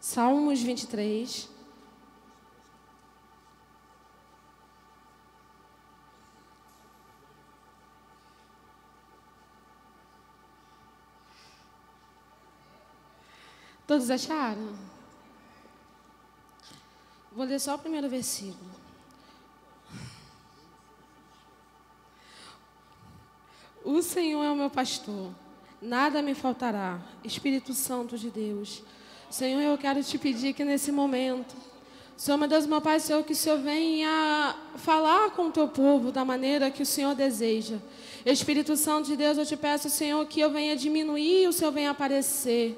Salmos 23. Todos acharam? Vou ler só o primeiro versículo. O Senhor é o meu pastor, nada me faltará. Espírito Santo de Deus. Senhor, eu quero te pedir que nesse momento, Senhor, meu Deus, meu Pai, Senhor, que o Senhor venha falar com o teu povo da maneira que o Senhor deseja. Espírito Santo de Deus, eu te peço, Senhor, que eu venha diminuir e o Senhor venha aparecer.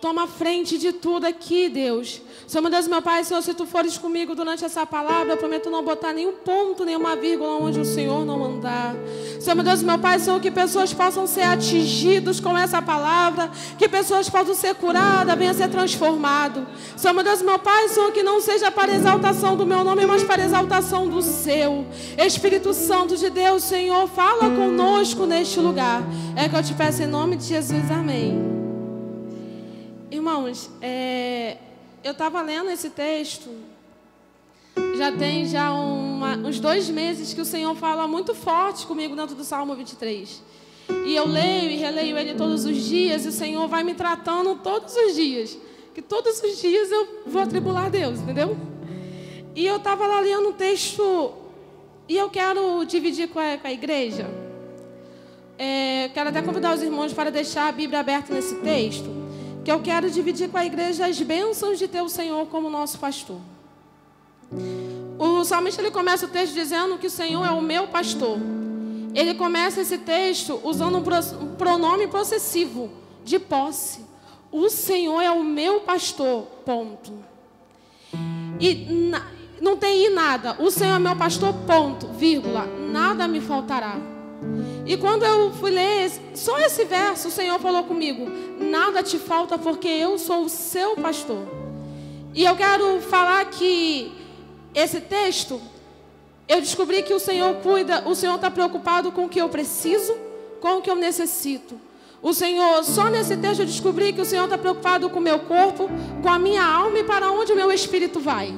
Toma frente de tudo aqui, Deus. Senhor, meu Deus, meu Pai, Senhor, se tu fores comigo durante essa palavra, eu prometo não botar nenhum ponto, nenhuma vírgula onde o Senhor não mandar. Senhor, meu Deus, meu Pai, Senhor, que pessoas possam ser atingidas com essa palavra, que pessoas possam ser curadas, venha ser transformado. Senhor, meu Deus, meu Pai, Senhor, que não seja para exaltação do meu nome, mas para exaltação do seu. Espírito Santo de Deus, Senhor, fala conosco neste lugar. É que eu te peço em nome de Jesus. Amém. Irmãos, é, eu estava lendo esse texto, já tem já uma, uns dois meses que o Senhor fala muito forte comigo dentro do Salmo 23. E eu leio e releio ele todos os dias, e o Senhor vai me tratando todos os dias. Que todos os dias eu vou atribular Deus, entendeu? E eu estava lá lendo um texto, e eu quero dividir com a, com a igreja. É, quero até convidar os irmãos para deixar a Bíblia aberta nesse texto que eu quero dividir com a igreja as bênçãos de ter o Senhor como nosso pastor. O salmista ele começa o texto dizendo que o Senhor é o meu pastor. Ele começa esse texto usando um pronome possessivo de posse. O Senhor é o meu pastor. Ponto. E não tem e nada. O Senhor é meu pastor. Ponto. Vírgula. Nada me faltará. E quando eu fui ler só esse verso, o Senhor falou comigo: Nada te falta porque eu sou o seu pastor. E eu quero falar que esse texto, eu descobri que o Senhor cuida, o Senhor está preocupado com o que eu preciso, com o que eu necessito. O Senhor, só nesse texto eu descobri que o Senhor está preocupado com o meu corpo, com a minha alma e para onde o meu espírito vai.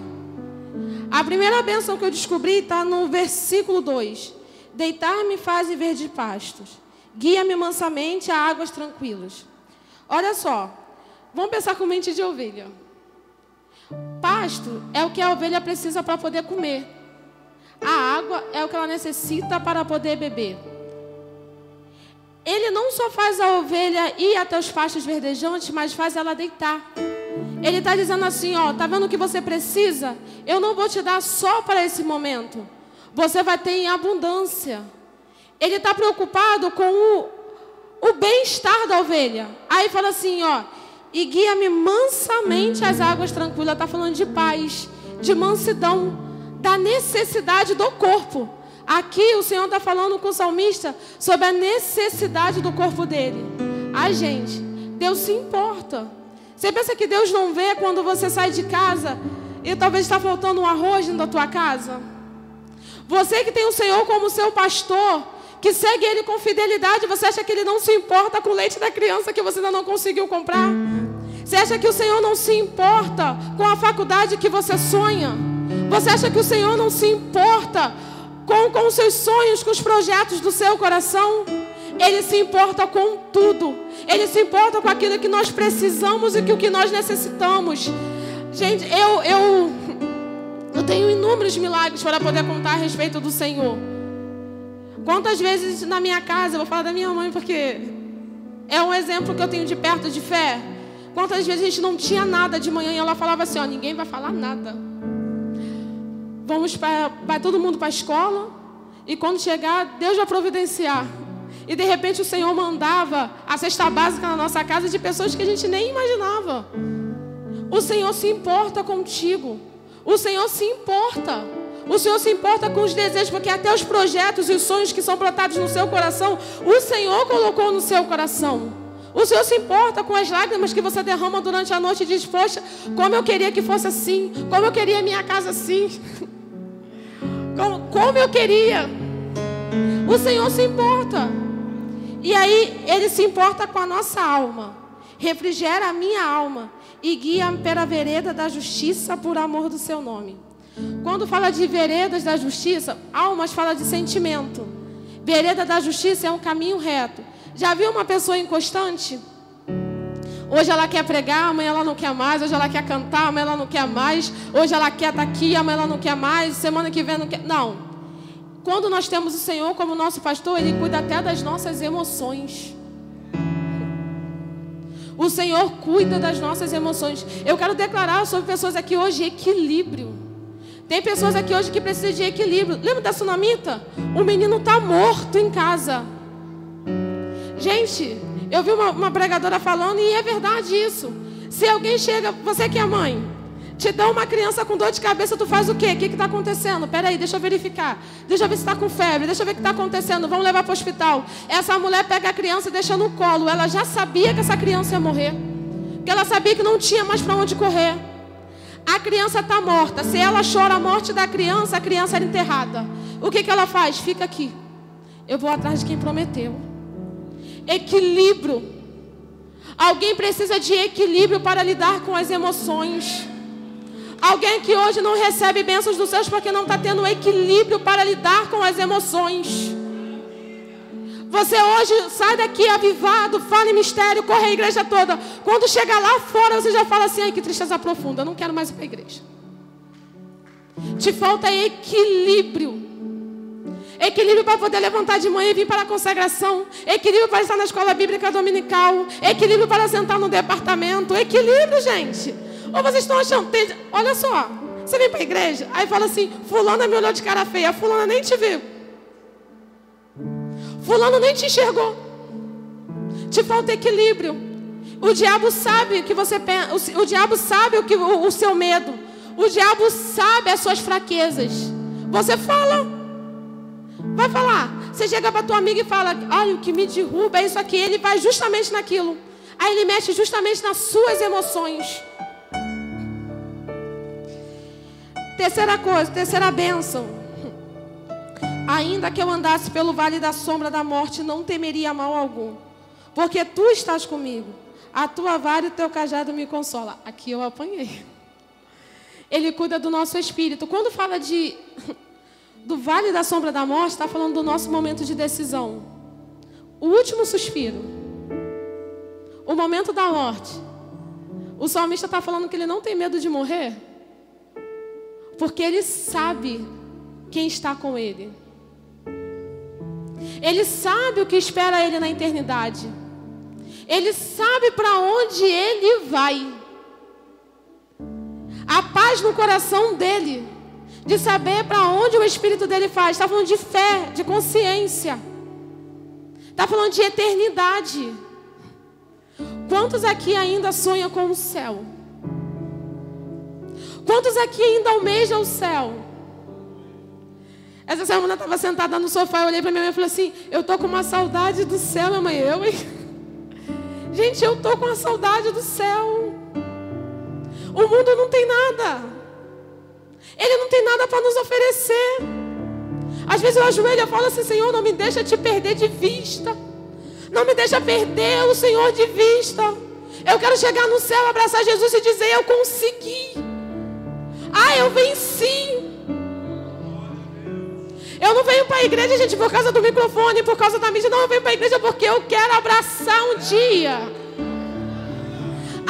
A primeira bênção que eu descobri está no versículo 2. Deitar-me faz verde pastos. Guia-me mansamente a águas tranquilas. Olha só, vamos pensar com mente de ovelha. Pasto é o que a ovelha precisa para poder comer. A água é o que ela necessita para poder beber. Ele não só faz a ovelha ir até os pastos verdejantes, mas faz ela deitar. Ele está dizendo assim, ó, tá vendo o que você precisa? Eu não vou te dar só para esse momento você vai ter em abundância. Ele está preocupado com o, o bem-estar da ovelha. Aí fala assim, ó, e guia-me mansamente às águas tranquilas. Está falando de paz, de mansidão, da necessidade do corpo. Aqui o Senhor está falando com o salmista sobre a necessidade do corpo dele. Ai, gente, Deus se importa. Você pensa que Deus não vê quando você sai de casa e talvez está faltando um arroz da tua casa? Você que tem o Senhor como seu pastor, que segue Ele com fidelidade, você acha que Ele não se importa com o leite da criança que você ainda não conseguiu comprar? Você acha que o Senhor não se importa com a faculdade que você sonha? Você acha que o Senhor não se importa com, com os seus sonhos, com os projetos do seu coração? Ele se importa com tudo. Ele se importa com aquilo que nós precisamos e com o que nós necessitamos. Gente, eu, eu eu tenho inúmeros milagres para poder contar a respeito do Senhor. Quantas vezes na minha casa, eu vou falar da minha mãe porque é um exemplo que eu tenho de perto de fé. Quantas vezes a gente não tinha nada de manhã e ela falava assim: ó, ninguém vai falar nada. Vamos para, vai todo mundo para a escola e quando chegar, Deus vai providenciar. E de repente o Senhor mandava a cesta básica na nossa casa de pessoas que a gente nem imaginava. O Senhor se importa contigo. O Senhor se importa. O Senhor se importa com os desejos, porque até os projetos e os sonhos que são brotados no seu coração, o Senhor colocou no seu coração. O Senhor se importa com as lágrimas que você derrama durante a noite e diz: Poxa, como eu queria que fosse assim, como eu queria minha casa assim, como, como eu queria. O Senhor se importa. E aí, Ele se importa com a nossa alma. refrigera a minha alma e guia-me pela vereda da justiça por amor do seu nome. Quando fala de veredas da justiça, almas fala de sentimento. Vereda da justiça é um caminho reto. Já viu uma pessoa inconstante? Hoje ela quer pregar, amanhã ela não quer mais. Hoje ela quer cantar, amanhã ela não quer mais. Hoje ela quer estar aqui, amanhã ela não quer mais. Semana que vem não quer. Não. Quando nós temos o Senhor como nosso pastor, Ele cuida até das nossas emoções. O Senhor cuida das nossas emoções. Eu quero declarar sobre pessoas aqui hoje equilíbrio. Tem pessoas aqui hoje que precisam de equilíbrio. Lembra da tsunamita? O menino está morto em casa. Gente, eu vi uma, uma pregadora falando e é verdade isso. Se alguém chega, você que é mãe, te dá uma criança com dor de cabeça, tu faz o quê? O que está acontecendo? Peraí, deixa eu verificar. Deixa eu ver se está com febre. Deixa eu ver o que está acontecendo. Vamos levar para o hospital. Essa mulher pega a criança e deixa no colo. Ela já sabia que essa criança ia morrer. Porque ela sabia que não tinha mais para onde correr. A criança está morta. Se ela chora a morte da criança, a criança era enterrada. O que, que ela faz? Fica aqui. Eu vou atrás de quem prometeu. Equilíbrio. Alguém precisa de equilíbrio para lidar com as emoções. Alguém que hoje não recebe bênçãos dos céus porque não está tendo equilíbrio para lidar com as emoções. Você hoje sai daqui avivado, fala em mistério, corre a igreja toda. Quando chega lá fora, você já fala assim: ai, que tristeza profunda, eu não quero mais ir para a igreja. Te falta equilíbrio. Equilíbrio para poder levantar de manhã e vir para a consagração. Equilíbrio para estar na escola bíblica dominical. Equilíbrio para sentar no departamento. Equilíbrio, gente. Ou vocês estão achando, tem, olha só, você vem para a igreja, aí fala assim, fulana me olhou de cara feia, fulana nem te viu. Fulano nem te enxergou. Te falta equilíbrio. O diabo sabe que você pensa, o, diabo sabe o que o, o seu medo. O diabo sabe as suas fraquezas. Você fala. Vai falar. Você chega para tua amiga e fala: "Olha, o que me derruba é isso aqui". Ele vai justamente naquilo. Aí ele mexe justamente nas suas emoções. Terceira coisa, terceira bênção. Ainda que eu andasse pelo vale da sombra da morte, não temeria mal algum, porque tu estás comigo. A tua vara e o teu cajado me consola. Aqui eu apanhei. Ele cuida do nosso espírito. Quando fala de do vale da sombra da morte, está falando do nosso momento de decisão. O último suspiro. O momento da morte. O salmista está falando que ele não tem medo de morrer. Porque ele sabe quem está com ele. Ele sabe o que espera ele na eternidade. Ele sabe para onde ele vai. A paz no coração dele, de saber para onde o espírito dele faz. Está falando de fé, de consciência. Está falando de eternidade. Quantos aqui ainda sonham com o céu? Quantos aqui ainda almejam o céu? Essa semana eu estava sentada no sofá, eu olhei para minha mãe e falei assim: Eu tô com uma saudade do céu, minha mãe. Eu? Gente, eu tô com uma saudade do céu. O mundo não tem nada. Ele não tem nada para nos oferecer. Às vezes eu ajoelho e falo assim: Senhor, não me deixa te perder de vista. Não me deixa perder o Senhor de vista. Eu quero chegar no céu, abraçar Jesus e dizer: Eu consegui. Ah, eu venci. Eu não venho para a igreja, gente, por causa do microfone, por causa da mídia. Não, eu venho para a igreja porque eu quero abraçar um dia.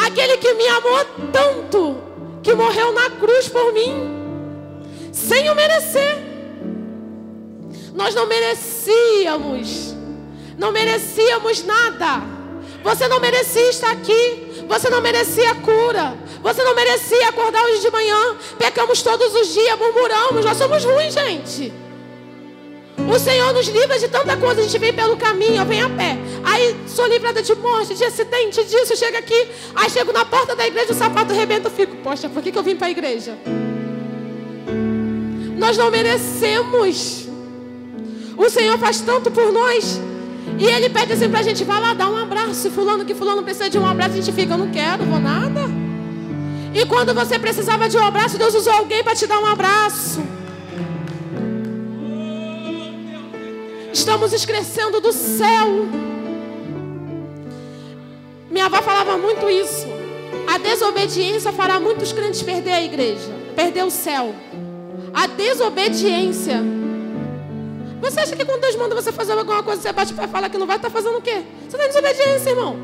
Aquele que me amou tanto, que morreu na cruz por mim, sem eu merecer. Nós não merecíamos, não merecíamos nada. Você não merecia estar aqui. Você não merecia cura. Você não merecia acordar hoje de manhã. Pecamos todos os dias, murmuramos. Nós somos ruins, gente. O Senhor nos livra de tanta coisa. A gente vem pelo caminho, eu venho a pé. Aí sou livrada de morte, de acidente, disso. Chega aqui. Aí chego na porta da igreja, o sapato rebenta. Eu fico, poxa, por que, que eu vim para a igreja? Nós não merecemos. O Senhor faz tanto por nós. E ele pede assim para a gente, vai lá, dá um abraço. Fulano que fulano precisa de um abraço, a gente fica, eu não quero, vou nada. E quando você precisava de um abraço, Deus usou alguém para te dar um abraço. Estamos esquecendo do céu. Minha avó falava muito isso. A desobediência fará muitos crentes perder a igreja, perder o céu. A desobediência. Você acha que quando Deus manda você fazer alguma coisa, você bate falar que não vai estar tá fazendo o quê? Você está em desobediência, irmão.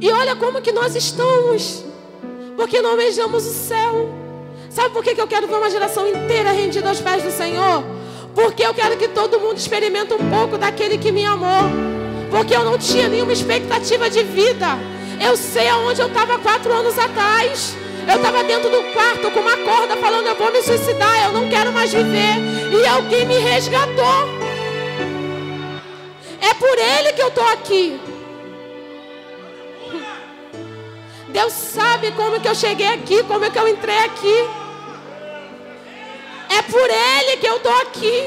E olha como que nós estamos. Porque não almejamos o céu. Sabe por que, que eu quero ver uma geração inteira rendida aos pés do Senhor? Porque eu quero que todo mundo experimente um pouco daquele que me amou. Porque eu não tinha nenhuma expectativa de vida. Eu sei aonde eu estava quatro anos atrás. Eu estava dentro do quarto com uma corda falando: Eu vou me suicidar, eu não quero mais viver. E alguém me resgatou. É por ele que eu estou aqui. Deus sabe como que eu cheguei aqui, como que eu entrei aqui. É por Ele que eu estou aqui.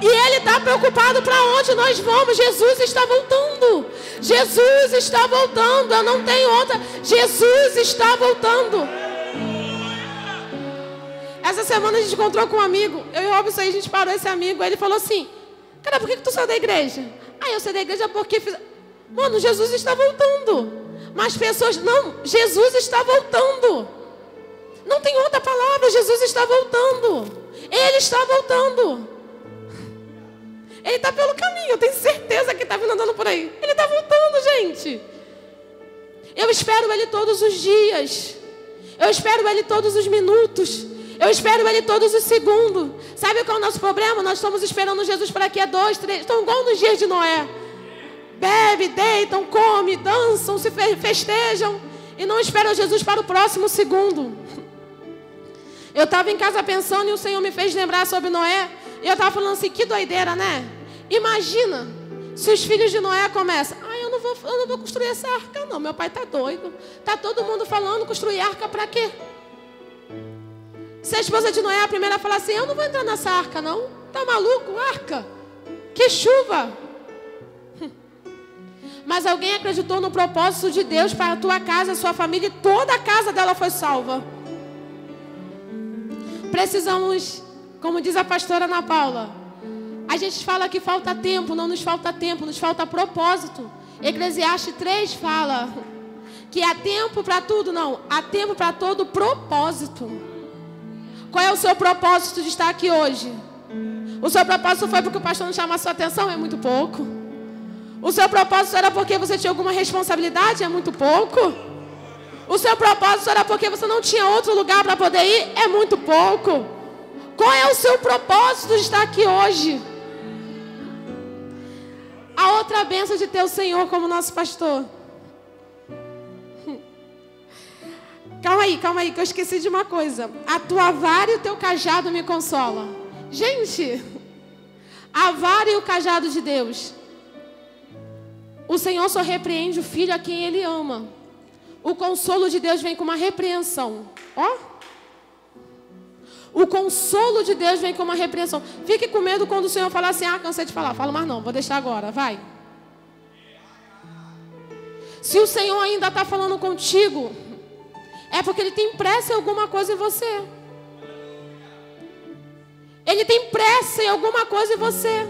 E Ele está preocupado para onde nós vamos. Jesus está voltando. Jesus está voltando. Eu não tenho outra. Jesus está voltando. Essa semana a gente encontrou com um amigo. Eu e o Robson a gente parou esse amigo. Ele falou assim: Cara, por que, que tu saiu da igreja? Ah, eu saí da igreja porque. Fiz... Mano, Jesus está voltando. Mas pessoas. Não, Jesus está voltando. Não tem outra palavra. Jesus está voltando. Ele está voltando. Ele está pelo caminho. Eu tenho certeza que está vindo andando por aí. Ele está voltando, gente. Eu espero Ele todos os dias. Eu espero Ele todos os minutos. Eu espero Ele todos os segundos. Sabe qual é o nosso problema? Nós estamos esperando Jesus para daqui a dois, três. Estão igual nos dias de Noé. Bebe, deitam, come, dançam, se festejam. E não esperam Jesus para o próximo segundo. Eu estava em casa pensando e o Senhor me fez lembrar sobre Noé. E eu estava falando assim, que doideira, né? Imagina se os filhos de Noé começam. Ah, eu não vou, eu não vou construir essa arca, não. Meu pai está doido. Tá todo mundo falando construir arca para quê? Se a esposa de Noé a primeira falar assim, eu não vou entrar nessa arca, não. Tá maluco? Arca? Que chuva! Mas alguém acreditou no propósito de Deus para a tua casa, a sua família, e toda a casa dela foi salva. Precisamos, como diz a pastora Ana Paula, a gente fala que falta tempo, não nos falta tempo, nos falta propósito. Eclesiastes 3 fala que há tempo para tudo, não, há tempo para todo propósito. Qual é o seu propósito de estar aqui hoje? O seu propósito foi porque o pastor não chama sua atenção? É muito pouco. O seu propósito era porque você tinha alguma responsabilidade? É muito pouco. O seu propósito era porque você não tinha outro lugar para poder ir? É muito pouco. Qual é o seu propósito de estar aqui hoje? A outra benção de ter o Senhor como nosso pastor. Calma aí, calma aí, que eu esqueci de uma coisa. A tua vara e o teu cajado me consola. Gente, a vara e o cajado de Deus. O Senhor só repreende o filho a quem ele ama. O consolo de Deus vem com uma repreensão. Ó. O consolo de Deus vem com uma repreensão. Fique com medo quando o Senhor falar assim: Ah, cansei de falar. Fala mais não, vou deixar agora. Vai. Se o Senhor ainda está falando contigo, é porque Ele tem pressa em alguma coisa em você. Ele tem pressa em alguma coisa em você.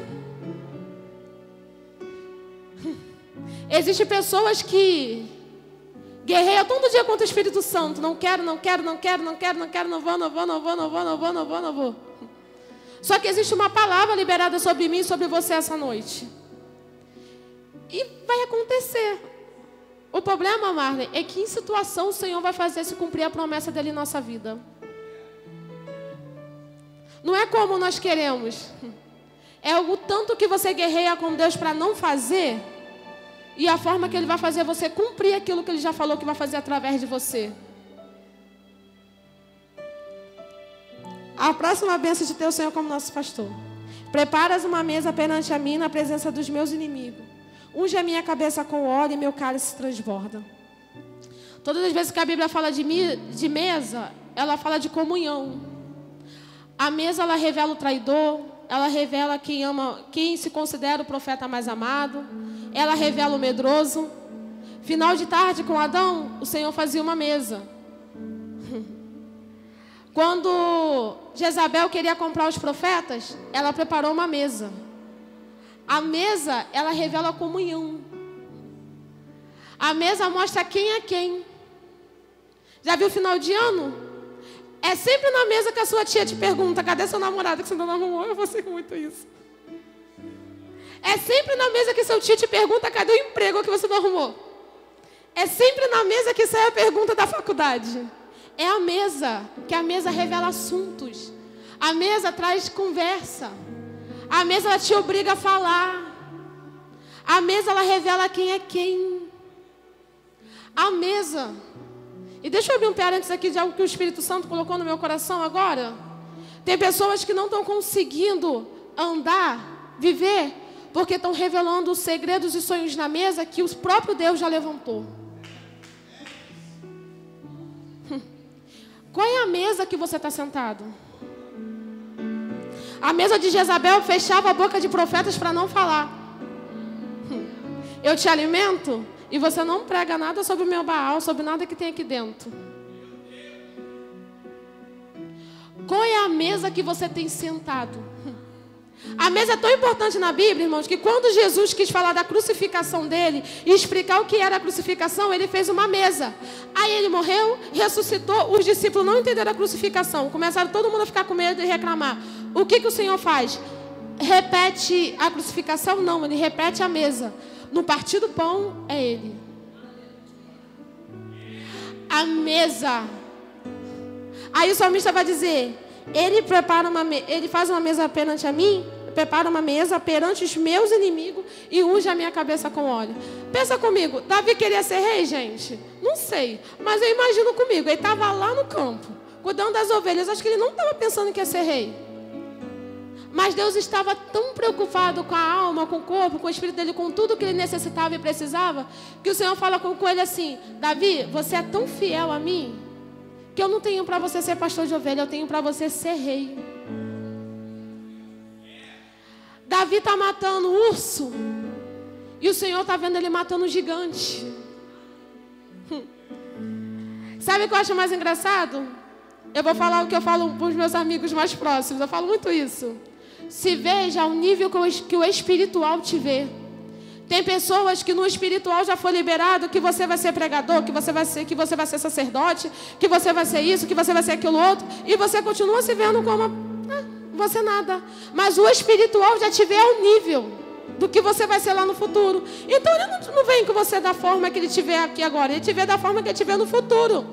Existem pessoas que Guerreia todo dia contra o Espírito Santo. Não quero, não quero, não quero, não quero, não quero, não vou, não vou, não vou, não vou, não vou, não vou, não vou. Só que existe uma palavra liberada sobre mim e sobre você essa noite. E vai acontecer. O problema, Marley, é que em situação o Senhor vai fazer se cumprir a promessa dele em nossa vida. Não é como nós queremos. É o tanto que você guerreia com Deus para não fazer e a forma que Ele vai fazer você cumprir aquilo que Ele já falou que vai fazer através de você. A próxima bênção de ter o Senhor como nosso pastor. Preparas uma mesa perante a mim na presença dos meus inimigos. Unge a minha cabeça com óleo e meu cálice se transborda. Todas as vezes que a Bíblia fala de, de mesa, ela fala de comunhão. A mesa ela revela o traidor, ela revela quem ama, quem se considera o profeta mais amado ela revela o medroso. Final de tarde com Adão, o Senhor fazia uma mesa. Quando Jezabel queria comprar os profetas, ela preparou uma mesa. A mesa, ela revela a comunhão. A mesa mostra quem é quem. Já viu final de ano? É sempre na mesa que a sua tia te pergunta: cadê seu namorado que você não arrumou? Eu faço muito isso. É sempre na mesa que seu tio te pergunta: cadê o emprego que você não arrumou? É sempre na mesa que sai a pergunta da faculdade. É a mesa, que a mesa revela assuntos. A mesa traz conversa. A mesa ela te obriga a falar. A mesa ela revela quem é quem. A mesa. E deixa eu abrir um parênteses aqui de algo que o Espírito Santo colocou no meu coração agora. Tem pessoas que não estão conseguindo andar, viver, porque estão revelando os segredos e sonhos na mesa que o próprio Deus já levantou. Qual é a mesa que você está sentado? A mesa de Jezabel fechava a boca de profetas para não falar. Eu te alimento e você não prega nada sobre o meu Baal, sobre nada que tem aqui dentro. Qual é a mesa que você tem sentado? A mesa é tão importante na Bíblia, irmãos, que quando Jesus quis falar da crucificação dele e explicar o que era a crucificação, ele fez uma mesa. Aí ele morreu, ressuscitou, os discípulos não entenderam a crucificação, começaram todo mundo a ficar com medo e reclamar. O que, que o Senhor faz? Repete a crucificação? Não, ele repete a mesa. No partir do pão é ele. A mesa. Aí o salmista vai dizer: Ele prepara uma, ele faz uma mesa perante a mim prepara uma mesa perante os meus inimigos e unge a minha cabeça com óleo. Pensa comigo, Davi queria ser rei, gente? Não sei, mas eu imagino comigo, ele estava lá no campo, cuidando das ovelhas, acho que ele não estava pensando que ia ser rei. Mas Deus estava tão preocupado com a alma, com o corpo, com o espírito dele, com tudo que ele necessitava e precisava, que o Senhor fala com ele assim: Davi, você é tão fiel a mim, que eu não tenho para você ser pastor de ovelha, eu tenho para você ser rei. Davi está matando urso. E o Senhor está vendo ele matando um gigante. Sabe o que eu acho mais engraçado? Eu vou falar o que eu falo para os meus amigos mais próximos. Eu falo muito isso. Se veja ao nível que o espiritual te vê. Tem pessoas que no espiritual já foi liberado que você vai ser pregador, que você vai ser, que você vai ser sacerdote, que você vai ser isso, que você vai ser aquilo outro, e você continua se vendo como você nada. Mas o espiritual já te vê ao nível do que você vai ser lá no futuro. Então ele não, não vem com você da forma que ele te vê aqui agora, ele te vê da forma que ele te vê no futuro.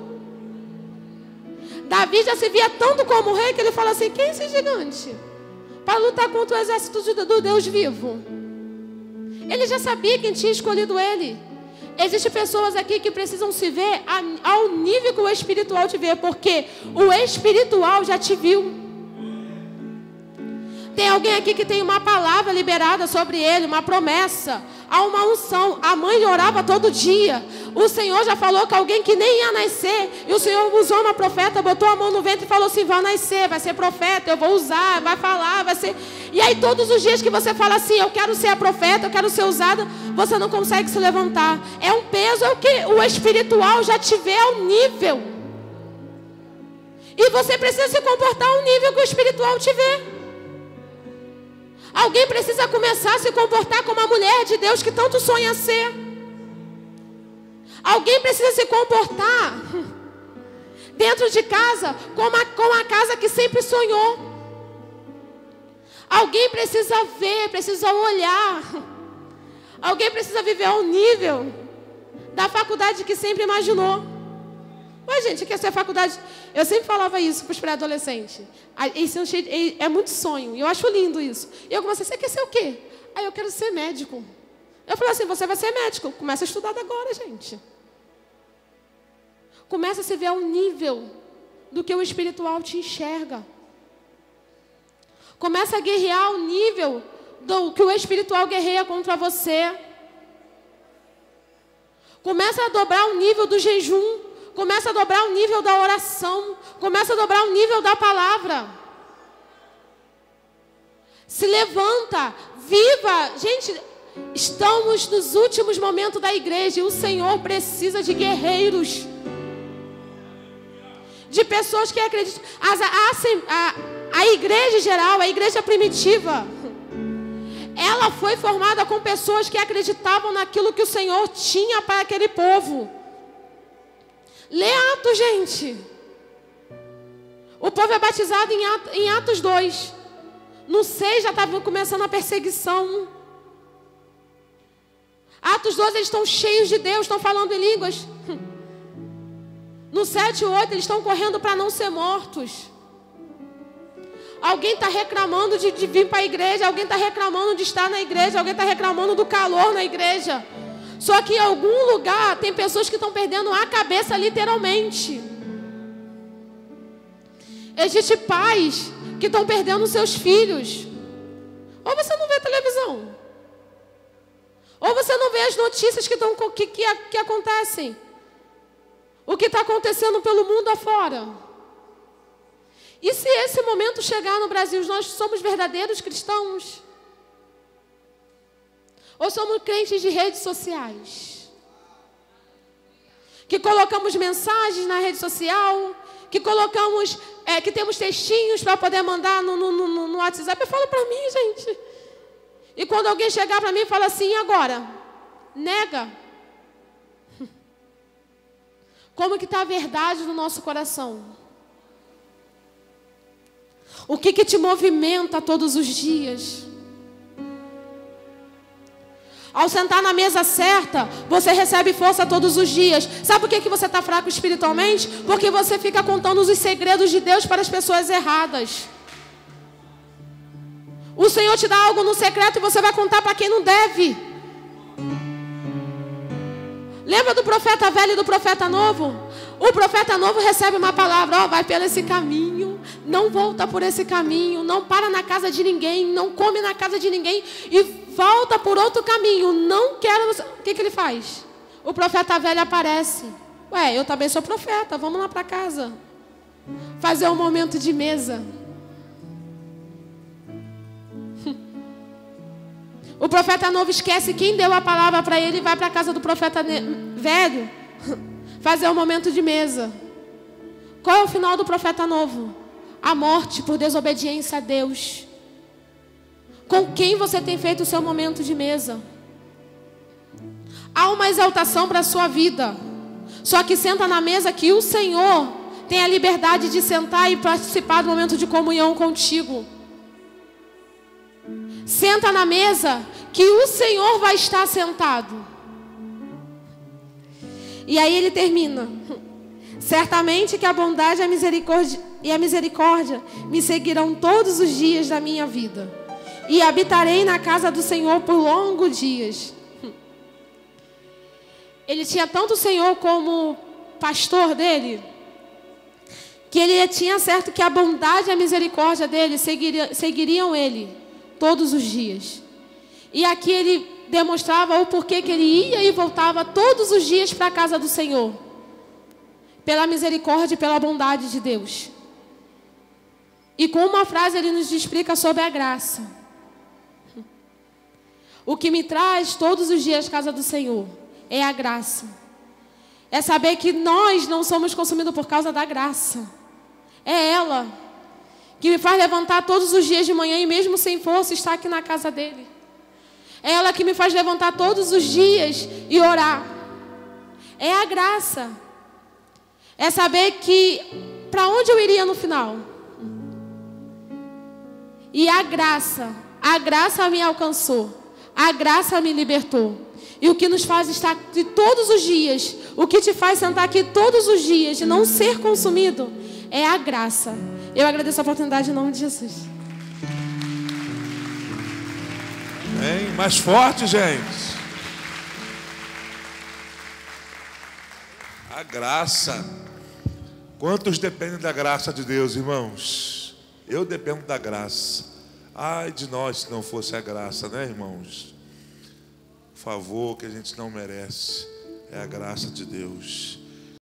Davi já se via tanto como rei que ele fala assim: quem é esse gigante? Para lutar contra o exército do Deus vivo. Ele já sabia quem tinha escolhido ele. Existem pessoas aqui que precisam se ver ao nível que o espiritual te vê, porque o espiritual já te viu. Tem alguém aqui que tem uma palavra liberada sobre ele, uma promessa, há uma unção. A mãe orava todo dia. O Senhor já falou que alguém que nem ia nascer, e o Senhor usou uma profeta, botou a mão no ventre e falou assim: vai nascer, vai ser profeta, eu vou usar, vai falar, vai ser. E aí todos os dias que você fala assim, eu quero ser a profeta, eu quero ser usada, você não consegue se levantar. É um peso, é o que o espiritual já vê ao nível. E você precisa se comportar ao nível que o espiritual te vê. Alguém precisa começar a se comportar como a mulher de Deus que tanto sonha ser. Alguém precisa se comportar dentro de casa como a, como a casa que sempre sonhou. Alguém precisa ver, precisa olhar. Alguém precisa viver ao nível da faculdade que sempre imaginou. Mas, gente, quer ser faculdade. Eu sempre falava isso para os pré-adolescentes. Isso é muito sonho. E eu acho lindo isso. E eu comecei, você quer ser o quê? Aí eu quero ser médico. Eu falei assim, você vai ser médico. Começa a estudar agora, gente. Começa a se ver ao nível do que o espiritual te enxerga. Começa a guerrear ao nível do que o espiritual guerreia contra você. Começa a dobrar o nível do jejum Começa a dobrar o nível da oração. Começa a dobrar o nível da palavra. Se levanta, viva. Gente, estamos nos últimos momentos da igreja e o Senhor precisa de guerreiros. De pessoas que acreditam. A, a, a, a igreja geral, a igreja primitiva, ela foi formada com pessoas que acreditavam naquilo que o Senhor tinha para aquele povo. Lê Atos, gente. O povo é batizado em Atos 2. No 6 já estava começando a perseguição. Atos 12 eles estão cheios de Deus, estão falando em línguas. No 7 e 8 eles estão correndo para não ser mortos. Alguém está reclamando de, de vir para a igreja, alguém está reclamando de estar na igreja, alguém está reclamando do calor na igreja. Só que em algum lugar tem pessoas que estão perdendo a cabeça literalmente. Existem pais que estão perdendo seus filhos. Ou você não vê televisão. Ou você não vê as notícias que, estão, que, que, que acontecem. O que está acontecendo pelo mundo afora. E se esse momento chegar no Brasil, nós somos verdadeiros cristãos? Ou somos crentes de redes sociais? Que colocamos mensagens na rede social, que colocamos, é, que temos textinhos para poder mandar no, no, no, no WhatsApp. Eu falo para mim, gente. E quando alguém chegar para mim e fala assim, e agora? Nega. Como que está a verdade no nosso coração? O que, que te movimenta todos os dias? Ao sentar na mesa certa, você recebe força todos os dias. Sabe por que, que você está fraco espiritualmente? Porque você fica contando os segredos de Deus para as pessoas erradas. O Senhor te dá algo no secreto e você vai contar para quem não deve. Lembra do profeta velho e do profeta novo? O profeta novo recebe uma palavra, ó, vai pelo esse caminho, não volta por esse caminho, não para na casa de ninguém, não come na casa de ninguém e volta por outro caminho. Não quero. O que, que ele faz? O profeta velho aparece. Ué, eu também sou profeta, vamos lá para casa. Fazer um momento de mesa. O profeta novo esquece quem deu a palavra para ele e vai para a casa do profeta velho fazer um momento de mesa. Qual é o final do profeta novo? A morte por desobediência a Deus. Com quem você tem feito o seu momento de mesa? Há uma exaltação para a sua vida. Só que senta na mesa que o Senhor tem a liberdade de sentar e participar do momento de comunhão contigo. Senta na mesa que o Senhor vai estar sentado. E aí ele termina. Certamente que a bondade e a misericórdia, me seguirão todos os dias da minha vida. E habitarei na casa do Senhor por longos dias. Ele tinha tanto o Senhor como pastor dele, que ele tinha certo que a bondade e a misericórdia dele seguiria, seguiriam ele todos os dias. E aqui ele demonstrava o porquê que ele ia e voltava todos os dias para a casa do Senhor. Pela misericórdia e pela bondade de Deus. E com uma frase ele nos explica sobre a graça. O que me traz todos os dias à casa do Senhor é a graça. É saber que nós não somos consumidos por causa da graça. É ela que me faz levantar todos os dias de manhã e mesmo sem força estar aqui na casa dele. É ela que me faz levantar todos os dias e orar. É a graça. É saber que para onde eu iria no final. E a graça, a graça me alcançou. A graça me libertou. E o que nos faz estar aqui todos os dias, o que te faz sentar aqui todos os dias e não ser consumido, é a graça. Eu agradeço a oportunidade em nome de Jesus. Bem, mais forte, gente. A graça. Quantos dependem da graça de Deus, irmãos? Eu dependo da graça. Ai de nós se não fosse a graça, né, irmãos? O favor que a gente não merece é a graça de Deus.